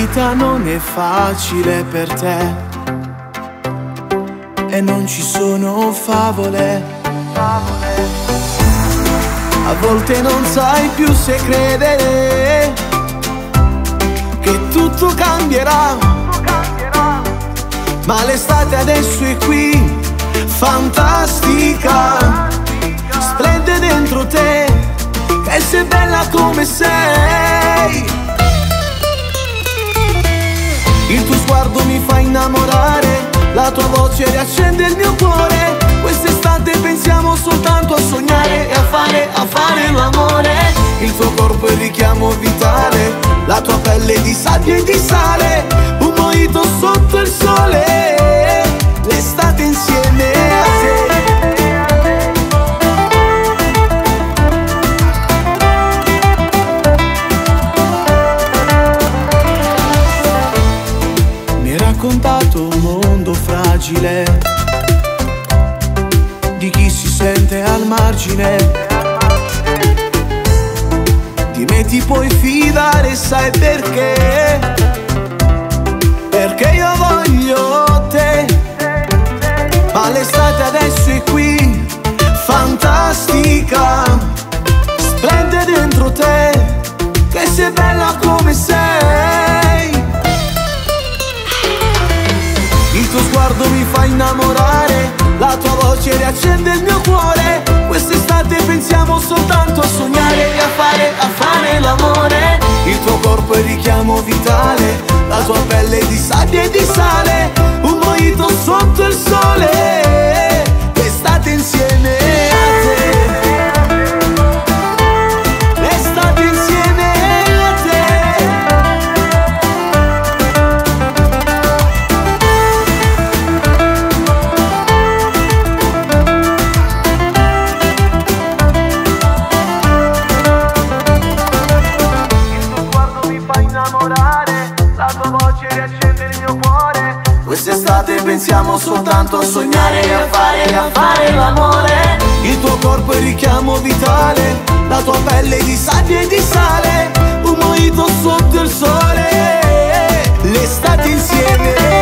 vita non è facile per te e non ci sono favole. A volte non sai più se credere che tutto cambierà. Ma l'estate adesso è qui, fantastica, splende dentro te, che sei bella come sei. Mi fa innamorare, la tua voce riaccende il mio cuore. Quest'estate pensiamo soltanto a sognare e a fare, a fare l'amore. Il tuo corpo è il richiamo vitale, la tua pelle di sabbia e di sale. Un mojito sotto il sole, raccontato un mondo fragile di chi si sente al margine. Di me ti puoi fidare, sai perché? Fa innamorare, la tua voce riaccende il mio cuore. Quest'estate pensiamo soltanto a sognare e a fare, a fare l'amore. Il tuo corpo è richiamo vitale, la tua pelle di sabbia e di sale. Un mojito sotto il sole, innamorare, la tua voce riaccende il mio cuore. Quest'estate pensiamo soltanto a sognare e a fare, e a fare l'amore. Il tuo corpo è richiamo vitale, la tua pelle di sabbia e di sale. Un mojito sotto il sole, l'estate insieme